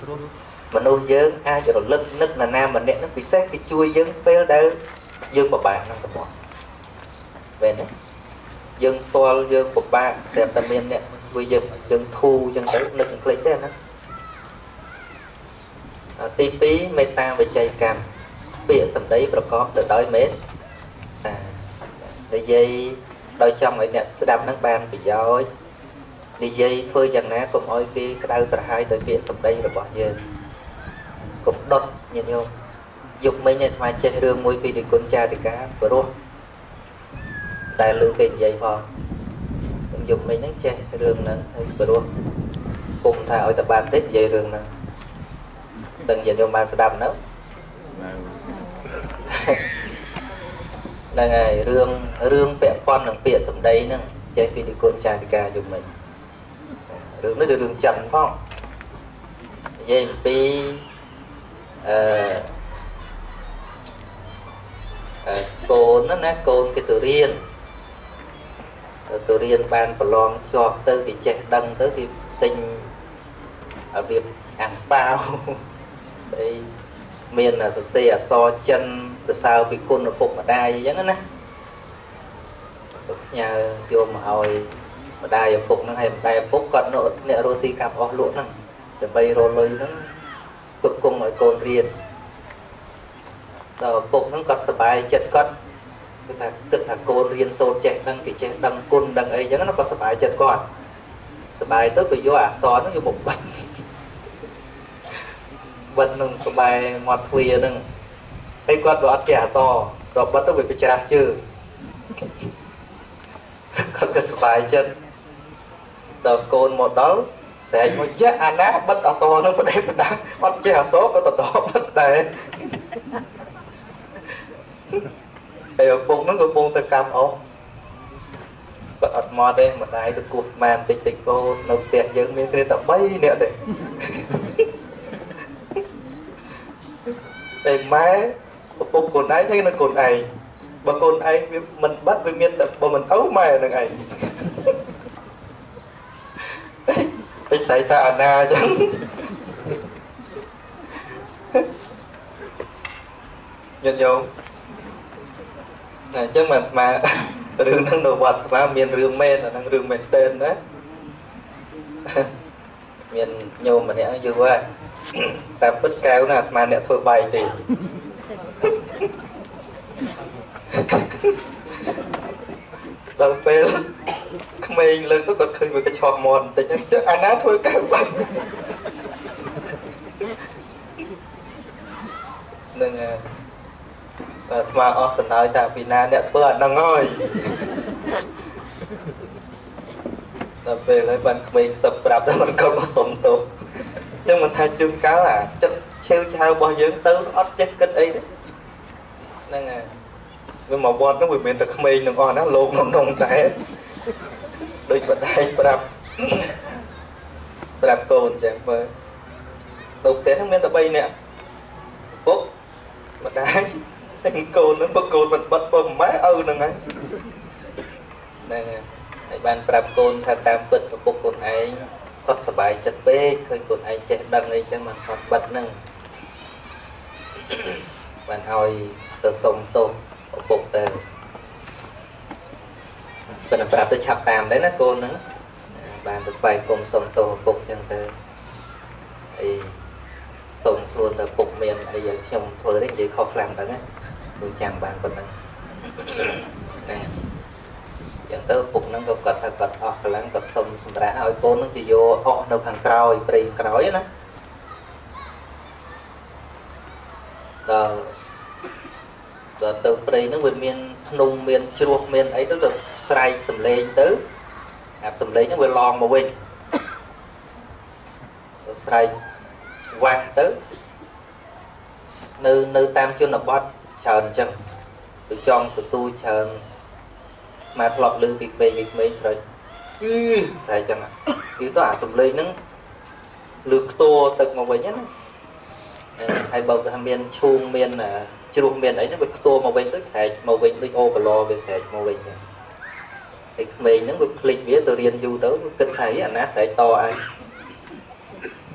ព្រោះមនុស្សយើងអាចរលឹកនឹកនរណាម្នាក់នឹងពិសេសគេជួយយើងពេលដែលយើងពិបាកហ្នឹងទៅមកមែនទេយើងផ្ទាល់យើងពិបាកស្រាប់តែមានអ្នកជួយយើងយើងធូរអញ្ចឹងទៅនឹកភ្លេចទេណាទី2មេត្តាវិច័យកម្មពាក្យសម្ដីប្រកបទៅដោយមេត្តានិយាយដោយចង់ឲ្យអ្នកស្ដាប់នឹងបានប្រយោជន៍ និយាយធ្វើយ៉ាងណាកុំឲ្យគេក្តៅក្រហាយដោយពាក្យសម្ដីរបស់យើងកុំដុតញាតិញោមយុគមិញឯថ្មចេះរឿងមួយពីនិគុណចាតិកាព្រោះតែលើគេនិយាយផងខ្ញុំយុគមិញហ្នឹងចេះរឿងហ្នឹងហើយព្រោះគុំថាឲ្យតបានតិចនិយាយរឿងហ្នឹងដឹងញាតិញោមបានស្ដាប់នៅហ្នឹងហើយរឿងរឿងពាក់ព័ន្ធនឹងពាក្យសម្ដីហ្នឹងចេះពីនិគុណចាតិកាយុគមិញ រឿងនេះគឺរឿងចិនផងនិយាយអំពីអឺកូនណាកូនគេទៅរៀនទៅរៀនបានប្រឡងជាប់ទៅគេចេះដឹងទៅគេទិញរបៀបអាំងប៉ាវស្អីមានសរសេរអក្សរចិនទៅសើពីគុណឪពុកម្ដាយអញ្ចឹងណាទៅផ្ញើយកមកឲ្យ ម្ដាយឪពុកហ្នឹងហើយម្ដាយឪពុកគាត់អ្នករស់ស៊ីកាប់អស់លក់ហ្នឹងដើម្បីរលុយហ្នឹងទុកគង់ឲ្យកូនរៀនដល់ឪពុកហ្នឹងគាត់សប្បាយចិត្តគាត់គឺថាគិតថាកូនរៀនសូត្រចេះដឹងគេចេះដឹងគុណដឹងអីចឹងណាគាត់សប្បាយចិត្តគាត់សប្បាយទៅក៏យកអក្សរហ្នឹងយកមកបិទបិទនឹងក្បែរមាត់ទ្វារហ្នឹងហើយគាត់ក៏អត់ចេះអក្សរដល់បិទទៅវាប្រច្រាស់ជើងគាត់ក៏សប្បាយចិត្ត ដល់កូនមកដល់ស្រែកមកយ៉ាអាណាបិទអសរនឹងបដិបដាអត់ចេះអសរក៏តតបិទដែរហើយឪពុកហ្នឹងកំពុងទៅកម្មអស់គាត់អត់មកទេម្ដាយទៅគោះស្មានតិចតិចកូននៅផ្ទះយើងមានគ្នាតែ3នាក់ទេតែម៉ែឪពុកកូនឯងហើយនៅកូនឯងបើកូនឯងវាមិនបិទវាមានតែបើមិនឪម៉ែនឹងឯងពេច ស្អីថាអាណាអញ្ចឹងញាតិញោមតែអញ្ចឹងមិនអាត្មារឿងហ្នឹងនៅវត្តអាត្មាមានរឿងមែនអាហ្នឹងរឿងមែនតើណាមានញោមម្នាក់យូរហើយតាមពិតកែវណាអាត្មាអ្នកធ្វើបាយទេដល់ពេល ក្មេងលើកទៅគាត់ឃើញវាកញ្ឆោះមាត់បន្តិចអញ្ចឹងអាណាធ្វើកៅបាញ់នឹងអាត្មាអស់សំណើថាពីណាអ្នកធ្វើអាហ្នឹងហើយដល់ពេលហើយបានក្មេងសឹកប្រាប់ដល់มันក៏មកសុំទោសអញ្ចឹងមិនថាជើងកៅអាចិត្តឆេវឆាវរបស់យើងទៅអត់ចេះគិតអីទេហ្នឹងហើយវាមកវត្តហ្នឹងវាមិនមែនតែក្មេងទាំងអស់ណាលោកក្នុងក្នុងតែ ដូចម្ដាយប្រាប់ប្រាប់កូនចឹងមើលទៅផ្ទះហ្នឹងមានតែ3នាក់ពុកម្ដាយហើយកូនហ្នឹងបើកូនមិនបិទបើម៉ែឪហ្នឹងហើយហ្នឹងហើយហើយបានប្រាប់កូនថាតាមពិតឪពុកកូនឯងគាត់សប្បាយចិត្តពេកឃើញកូនឯងចេះដឹងអីចឹងបានគាត់បិទហ្នឹងបានឲ្យទៅសុំទោសឪពុកទៅ ប៉ុន្តែប្រាប់ទៅឆាប់តាមដែរណាកូនហ្នឹងបានទៅបែកគុំសុំទោសឪពុកចឹងទៅអីសុំខ្លួនទៅពុកមានអីឲ្យខ្ញុំធ្វើនេះនិយាយខុសខ្លាំងហ្នឹងណាដូចចាំបានប៉ុណ្ណឹងហ្នឹងចឹងទៅពុកហ្នឹងក៏គាត់ថាគាត់អស់កម្លាំងគាត់សុំសម្រាប់ឲ្យកូនហ្នឹងទៅយកអស់នៅខាងក្រោយព្រៃក្រោយណាដល់ដល់ទៅព្រៃហ្នឹងវាមានភ្នំមានជ្រោះមានអីទៅទៅ ស្រែកសំឡេងទៅអាសំឡេងហ្នឹងវាឡងមកវិញទៅស្រែកវាស់ទៅនៅនៅតាមជនបទច្រើនអញ្ចឹងទៅចង់សទូច្រើនមកធ្លាប់ឮពីក្មេងពីក្មេងស្រែកអឺស្រែកចឹងគឺទៅអាសំឡេងហ្នឹងលឺខ្ទរទឹកមកវិញណាហើយបើថាមានឈូងមានជ្រោះមានអីហ្នឹងវាខ្ទរមកវិញទៅស្រែកមកវិញដូចអូបឡវាស្រែកមកវិញចឹង ហើយក្មេងហ្នឹងវាភ្លេចវាទៅរៀនយូរទៅគិតថាអាណាស្រែកតអញ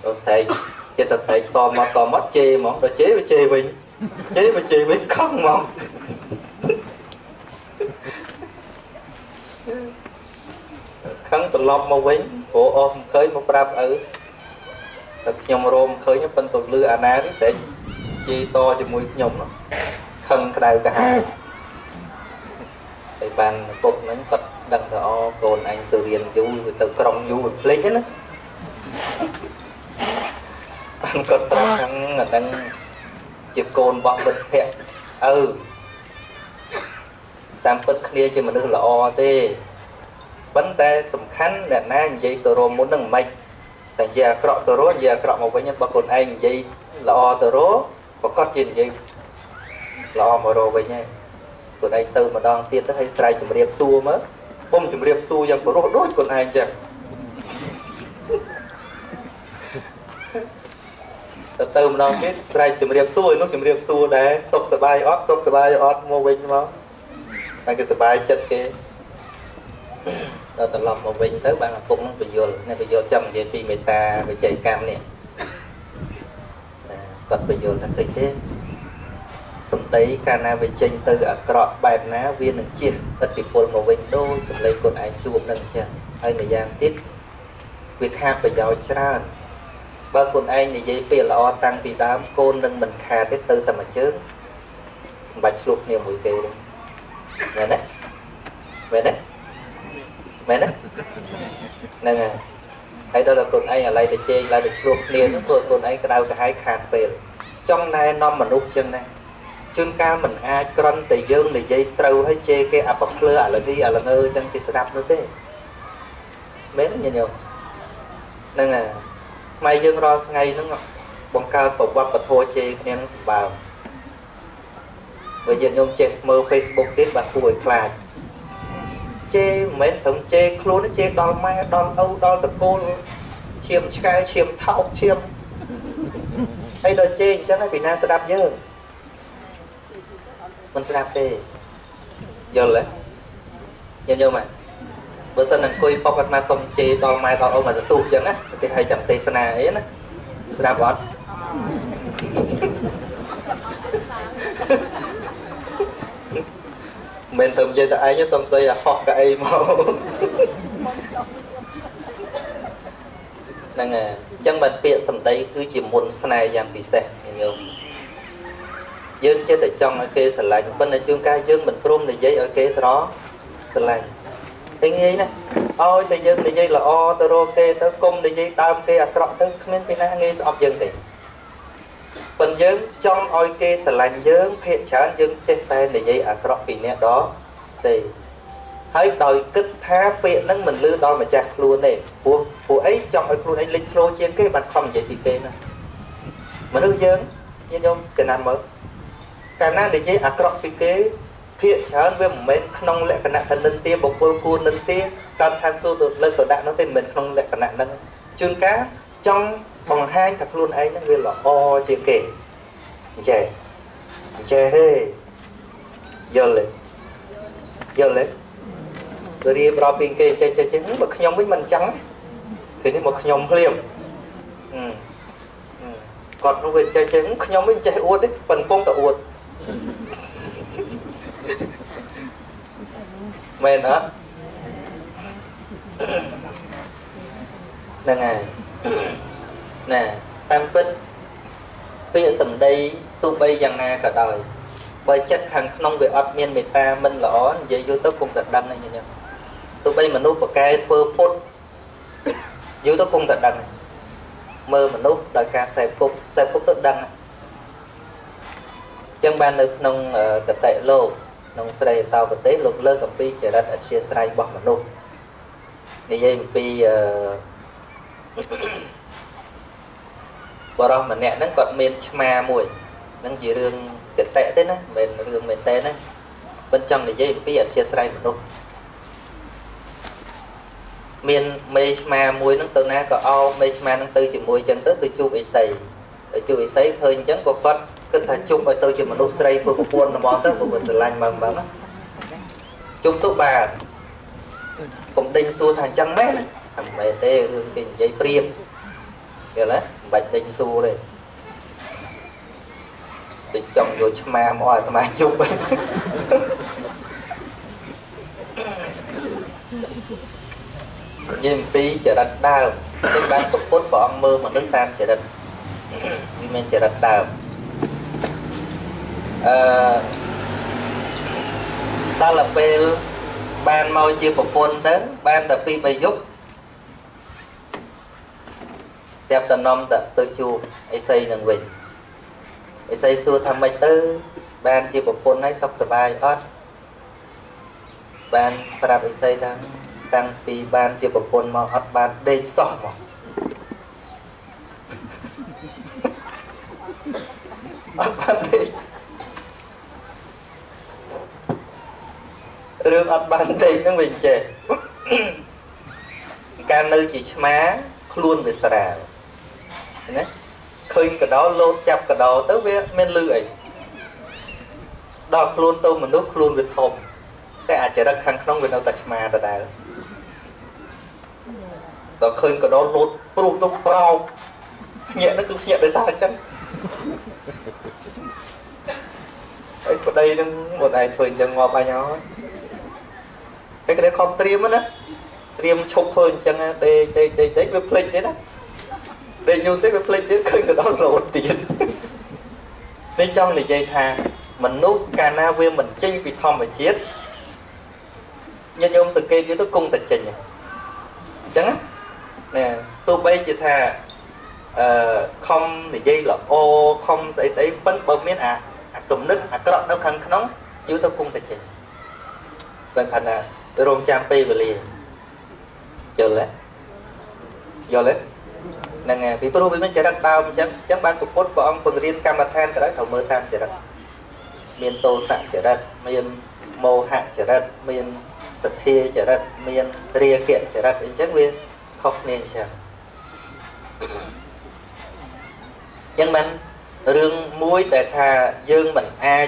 ទៅស្រែកចចិត្តតែតមកតមកជេរហ្មងដល់ជេរវាជេរវិញជេរវាជេរវិញខឹងហ្មងខឹងត្រឡប់មកវិញព្រោះអស់មិនឃើញមកប្រាប់ឪតែខ្ញុំរោមឃើញប៉ុន្តែលឺអាណានេះស្រេចជេរតជាមួយខ្ញុំខឹងក្តៅកាហាហើយបានពុកហ្នឹងគាត់ ដឹងថាអូកូនអញទៅរៀនយូរទៅក្រុងយូរវាភ្លេចណាបានគាត់ប្រាប់ហ្នឹងអាហ្នឹងជាកូនរបស់មិត្តភក្តិអើតាមពិតគ្នាជាមនុស្សល្អទេប៉ុន្តែសំខាន់អ្នកណានិយាយទៅរមុននឹងមិនតែនិយាយអាក្រក់ទៅរនិយាយអាក្រក់មកវិញបើខ្លួនឯងនិយាយល្អទៅរប្រកាសជានិយាយល្អមករវិញហើយខ្លួនឯងទៅម្ដងទៀតទៅឲ្យស្រែកជំរាបសួរមើល ពុំជំរាបសួរយ៉ាងបរោះដូចខ្លួនឯងចឹងទៅទៅម្ដងទៀតស្រែកជំរាបសួរនោះជំរាបសួរដែរសុខសប្បាយអត់សុខសប្បាយអត់មកវិញមកតែគេសប្បាយចិត្តគេដល់ត្រឡប់មកវិញទៅបានឪពុកនឹងបញ្យល់នេះបញ្យល់ចាំនិយាយពីមេត្តាវិជ័យកម្មនេះគាត់បញ្យល់ថាឃើញទេ សំដីកាលណាវាចេញទៅអាក្រក់បែបណាវានឹងជះឥទ្ធិពលមកវិញដូចសម្លេងខ្លួនឯងជួបនឹងអញ្ចឹងហើយម្យ៉ាងទៀតវាខាតប្រយោជន៍ច្រើនបើខ្លួនឯងនិយាយពាក្យល្អតាំងពីដើមកូននឹងមិនខាតទេទៅតែមួយជើងមិនបាច់ឆ្លោះគ្នាមួយគេទេមែនទេមែនទេមែនទេហ្នឹងហើយហើយដល់ខ្លួនឯងអាឡ័យទៅជេងឡើយទៅឆ្លោះគ្នានោះព្រោះខ្លួនឯងក្តៅក្រហាយខាតពេលចង់ណែនាំមនុស្សចឹងណា ជួនកាលមិនអាចក្រន់តែយើងនិយាយត្រូវឲ្យជេរគេអបភ្លើអាលងីអាលងើចឹងគេស្ដាប់នោះទេមែនទេញញោមហ្នឹងហើយថ្មយើងរាល់ថ្ងៃហ្នឹងបង្កើតប្រវត្តិពធជេរគ្នានឹងសម្បើមបើយើងញោមចេះមើល Facebook ទៀតបាទគួរឲ្យខ្លាចជេរមិនមែនត្រឹមជេរខ្លួនជេរដល់ម៉ែដល់ឪដល់តកូលឈាមឆ្កែឈាមថោកឈាមហើយដល់ជេរអញ្ចឹងហើយពីណាស្ដាប់យើង មិនស្ដាប់ទេយល់ទេញញោមហ៎បើសិនអង្គុយប៉ុកអាត្មាសុំជេរដល់ម៉ែដល់អូនមកសន្ទុះអញ្ចឹងណាគេឲ្យចាំទេសនាអីណាស្ដាប់អត់មិនទៅនិយាយតែឯងសុំទៅហោះកៅអីមកហ្នឹងហើយអញ្ចឹងបើពាក្យសម្ដីគឺជាមុនស្នេហ៍យ៉ាងពិសេសញោម យើងចេះតែចង់ឲ្យគេស្រឡាញ់ប៉ុន្តែជួនកាលយើងមិនព្រមនិយាយឲ្យគេស្រស្រឡាញ់តែងាយណាឲ្យតែយើងនិយាយល្អទៅរកគេទៅគុំនិយាយដើមគេអាក្រក់ទៅគ្មានពីណាងាយស្អប់យើងទេប៉ុន្តែយើងចង់ឲ្យគេស្រឡាញ់យើងភាកច្រើនយើងចេះតែនិយាយអាក្រក់ពីអ្នកដទេហើយដោយគិតថាពាក្យហ្នឹងមិនលឺដល់ម្ចាស់ខ្លួនទេព្រោះព្រោះអីចង់ឲ្យខ្លួនឯងលេចធ្លោជាងគេបានខំនិយាយពីគេណាមនុស្សយើងញាតិញោមចំណាំមើល កាលណានិយាយអាក្រក់ពីគេភាកច្រើនវាមិនមែនក្នុងលក្ខណៈថានិន្ទាបុគ្គលគួរនិន្ទាតាមឋានសួគ៌ទៅលើកទៅដាក់នោះទេមិនមែនក្នុងលក្ខណៈហ្នឹងជួនកាលចង់បង្ហាញថាខ្លួនឯងហ្នឹងវាល្អជាងគេអញ្ចេះអញ្ចេះទេយល់ទេយល់ទេទៅរៀបរាប់ពីគេចេះចេះចេះបើខ្ញុំវិញមិនអញ្ចឹងគេនេះមកខ្ញុំភ្លាមគាត់នោះវាចេះចេះខ្ញុំវិញចេះអួតទេប៉ុន្តែពងតែអួត មែនអត់ហ្នឹងហើយណាតាមពិតពាក្យសម្ដីទោះបីយ៉ាងណាក៏ដោយបើចិត្តខាងក្នុងវាអត់មានមេត្តាមិនល្អនិយាយយូរទៅគង់តែដឹងហ្នឹងញ៉ឹងទោះបីមនុស្សប្រកែធ្វើពុតយូរទៅគង់តែដឹងមើលមនុស្សដោយការសេពគប់សេពគប់ទៅដឹងចឹងបាននៅក្នុងកតិលោក ក្នុងស្រីតោប្រទេសលោកលើកអំពីចរិតអធិស្រ័យរបស់មនុស្សនិយាយអំពីអឺបរោះម្នាក់ហ្នឹងគាត់មានឆ្មាមួយហ្នឹងជារឿងកតិទេណាមិនមែនរឿងមែនទេណាមិនចង់និយាយអំពីអធិស្រ័យមនុស្សមានមេឆ្មាមួយហ្នឹងទៅណាក៏អោមេឆ្មាហ្នឹងទៅជាមួយចឹងទៅទៅជួបអេសីទៅជួបអេសីឃើញអញ្ចឹងក៏គាត់ គិតថាជុំឲ្យទៅជាមនុស្សស្រីធ្វើប្រពន្ធហ្មងទៅព្រោះស្រឡាញ់មកហ្មងជុំទៅបានកុំដេញសួរថាអញ្ចឹងមែនថាមិនមែនទេរឿងគេនិយាយព្រៀបយល់ទេមិនបាច់ដេញសួរទេតិចចង់យកឆ្មាមកអាត្មាជប់វិញនិយាយអំពីចរិតដើមចឹងបានពុទ្ធព្រះអង្គមើលមនុស្សតាមចរិតវាមានចរិតដើម អឺដល់ពេលបានមកជាប្រពន្ធទៅបានតែពីរបីយប់ស្រាប់តែនាំទៅទៅជួបអេសីនឹងវិញអេសីសួរថាម៉េចទៅ បានជាប្រពន្ធហើយសុខសប្បាយអត់បានប្រាប់អេសីថាតាំងពីបានជាប្រពន្ធមកអត់បានដេកសោះមកអត់បានដេក រឿងអត់បានដេកហ្នឹងវិញចេះការនៅជាឆ្មាខ្លួនវាស្រាលណាឃើញកដោលោតចាប់កដោទៅវាមានលឺអីដល់ខ្លួនទៅមនុស្សខ្លួនវាធំតែអាចរិតខាងក្នុងវានៅតែឆ្មាដដែលដល់ឃើញកដោលោតព្រុសទៅប្រោភ្ញាក់នោះគឺភ្ញាក់ដោយសារអញ្ចឹងអីប្តីនឹងមកឯងធ្វើអញ្ចឹងងាប់អញហើយ ហើយគេខំត្រៀមណាត្រៀមឈប់ធ្វើអញ្ចឹងដេកដេកដេកដេកវាភ្លេចទេណាដេកយូរទេវាភ្លេចទៀតឃើញក៏ដល់រត់ទៀតនេះចង់និយាយថាមនុស្សកាលណាវាមិនចេញពីធម្មជាតិញាតិញោមសង្កេតយូរទៅគង់តែចេញអញ្ចឹងណាទោះបីជាថាអឺខំនិយាយល្អខំស្អីស្អីប៉ុន្តែបើមានអាអាទំនឹកអាក្រក់នៅខាងក្នុងយូរទៅគង់តែចេញបើខណៈ រងចាំពេលវេលាយល់ទេយល់ទេហ្នឹងហើយពីព្រោះវាមានចរិតដើមអញ្ចឹងអញ្ចឹងបានពុទ្ធព្រះអង្គបង្រៀនកម្មដ្ឋានទៅត្រូវមើលតាមចរិតមានទោសៈចរិតមានមោហៈចរិតមានសទ្ធាចរិតមានរាគៈចរិតអញ្ចឹងវាខុសគ្នាអញ្ចឹងអញ្ចឹងមិនរឿងមួយដែលថាយើងមិនអាច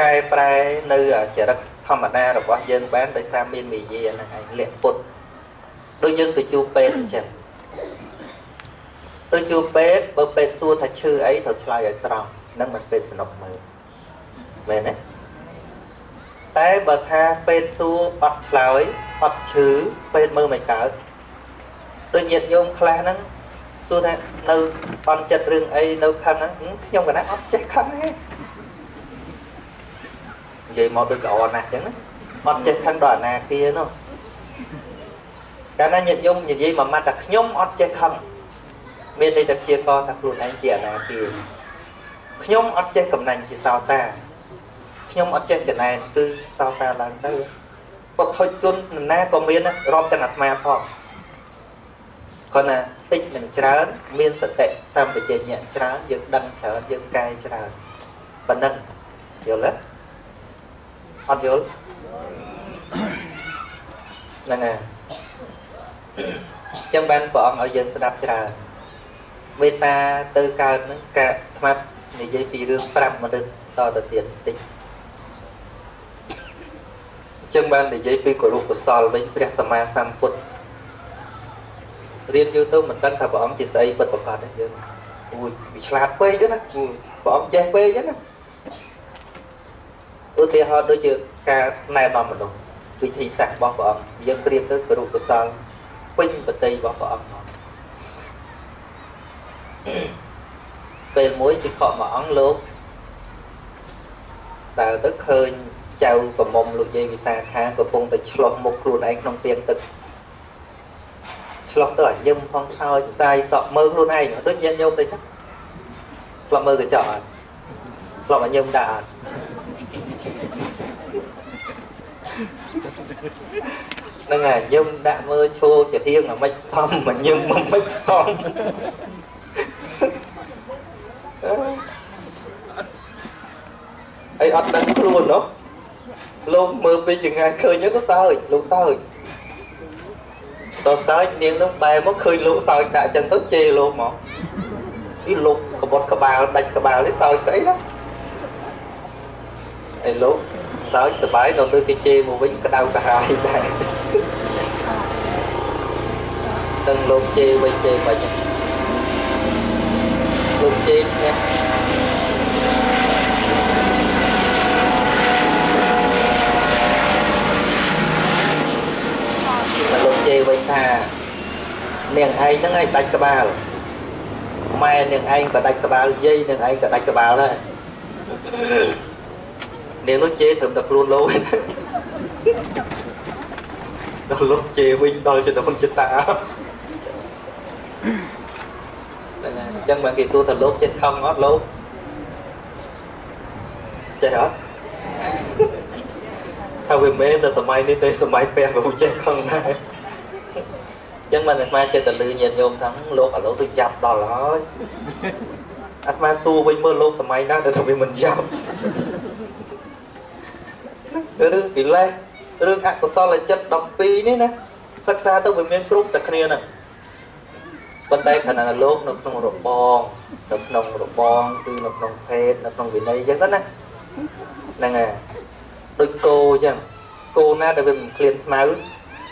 កែប្រែនៅចរិត ធម្មតារបស់យើងបានដោយសារមានមេយាហ្នឹងឯងលាក់ពុតដូចយើងទៅជួបពេទ្យអញ្ចឹងទៅជួបពេទ្យបើពេទ្យសួរថាឈឺអីត្រូវឆ្លើយឲ្យត្រង់នឹងមិនពេទ្យសំណុកមើលមែនទេតែបើថាពេទ្យសួរអត់ឆ្លើយអត់ឈឺពេទ្យមើលមិនកើតដូចញាតិញោមខ្លះហ្នឹងសួរថានៅអន់ចិត្តរឿងអីនៅខឹងហ្នឹងខ្ញុំកណាអត់ចេះខឹងទេ និយាយមកដូចកអណាស់អញ្ចឹងណាអត់ចេះខឹងដល់អាណាគានោះកាលណាញាតិញោមនិយាយមួយម៉ាត់ថាខ្ញុំអត់ចេះខឹងមានន័យថាព្យាករថាខ្លួនឯងជាអនាគាខ្ញុំអត់ចេះកំណាញ់ជាសោតាខ្ញុំអត់ចេះចំណែនគឺសោតាឡើងទៅពុទ្ធុជនណាក៏មានរាប់ទាំងអាត្មាផងគាត់ណាតិចនឹងច្រើនមានសតិសម្បជញ្ញៈច្រើនយើងដឹងច្រើនយើងកែច្រើនប៉ុណ្ណឹងយល់ទេ អត់យល់ហ្នឹងហើយចឹងបានព្រះអង្គឲ្យយើងស្ដាប់ច្រើនមេត្តាទៅកើតហ្នឹងកាថ្មនិយាយពីរឿងប្រាប់មនុស្សតទៅទៀតបន្តិចចឹងបាននិយាយពីគរុកុសលវិញព្រះសម្មាសម្ពុទ្ធរៀនយូរទៅមិនដឹងថាព្រះអង្គជាស្អីពិតប្រាកដទេយើងអូយវាឆ្លាតពេកទេណាព្រះអង្គចេះពេកទេណា ឧទាហរណ៍ដូចជាការណែនាំមនុស្សវិធីសាស្ត្ររបស់ព្រះអង្គយើងប្រៀបទៅគរុកុសលពេញបតីរបស់ព្រះអង្គមកពេលមួយពិខុមួយអង្គលោកដើរទៅឃើញចៅកមុំលោកយាយវិសាខាកំពុងតែឆ្លោះមុខខ្លួនឯងក្នុងពាងទឹកឆ្លោះទៅអាយឹមផងសោចផ្សាយសក់មើលខ្លួនឯងដូចញាតិញោមទៅចឹងឆ្លោះមើលកញ្ចក់អត់ឆ្លោះអាយឹមដាក់អត់ ហ្នឹងហើយយឹមដាក់មើលឈោជាទៀងអាមិនសមមកញឹមមកមិនសមអីអត់ដឹងខ្លួនណោះលោកមើលពីចង្អាយឃើញទៅសើចលោកសើចដល់សើចនាងនឹងបែរមកឃើញលោកសើចដាក់ចឹងទៅជេរលោកមកអីលោកកបត់ក្បាលដាច់ក្បាលនេះសើចស្អីណាអីលោក សើចសបាយដល់ទៅគេជេរមកវិញក្តៅក្រហាយដែរដឹងលោកជេរវិញជេរមិនជេឈ្នះមកលោកជេវិញថានាងឯងហ្នឹងឯងដាច់ក្បាលម៉ែនាងឯងក៏ដាច់ក្បាលយាយនាងឯងក៏ដាច់ក្បាលដែរ នាងនោះជេត្រឹមតែខ្លួនលោកឯងដល់លោកជេវិញដល់ចិត្តហ៊ុនចិត្តតាហ្នឹងហើយអញ្ចឹងបានគេសួរថាលោកចិត្តខំអត់លោកចេះអត់ថាវាមែនតែសម័យនេះទេសម័យពេលក៏ចេះខំដែរអញ្ចឹងបានអាត្មាចិត្តតែលឺញាតិញោមថាលោកឥឡូវទៅចាប់ដល់ហើយអាត្មាសួរវិញមើលលោកសម័យណាទៅថាវាមិនចាប់ រឿងកិលេសរឿងអកុសលចិត្ត12នេះណាសិក្សាទៅវាមានគ្រប់តែគ្នាហ្នឹងប៉ុន្តែខណៈលោកនៅក្នុងរបងនៅក្នុងរបងគឺនៅក្នុងភេទនៅក្នុងវិន័យអញ្ចឹងទៅណាហ្នឹងហើយដូចគោអញ្ចឹងគោណាដែលវាមិនឃ្លានស្មៅ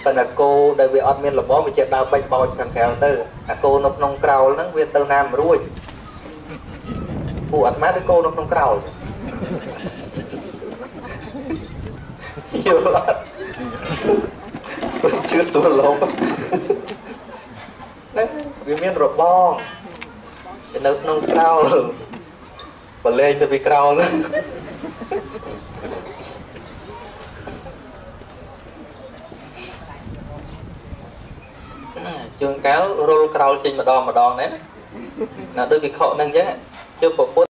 ប៉ុន្តែគោដែលវាអត់មានលបងវាចេះដើរបាច់បោចខាងក្រៅទៅអាគោនៅក្នុងក្រោលហ្នឹងវាទៅណាមិនរួចពួកអាត្មាទៅគោនៅក្នុងក្រោល យល់អត់ជឿសួរលោកណាវាមានរបងវានៅក្នុងក្រោលបលែងទៅពីក្រោលហ្នឹងជួនកាលរុលក្រោលចេញម្ដងម្ដងដែរណាដូចវិខហ្នឹងអញ្ចឹងជើងពពុ